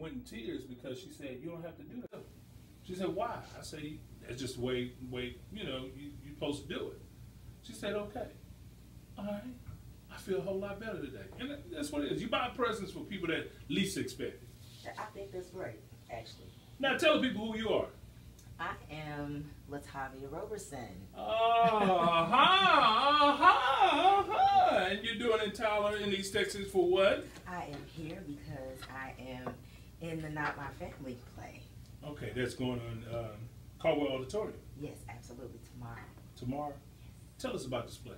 went in tears because she said, "You don't have to do that." She said, "Why?" I said, "That's just the way, way you know, you, you're supposed to do it." She said, "Okay, all right." I feel a whole lot better today, and that's what it is. You buy presents for people that least expect it. I think that's great, actually. Now tell the people who you are. I am Latavia Roberson. Uh-huh, uh-huh, uh-huh. And you're doing in Tyler in East Texas for what? I am here because I am in the Not My Family play. Okay, that's going on um, Caldwell Auditorium Yes, absolutely, tomorrow. tomorrow. Tell us about this play.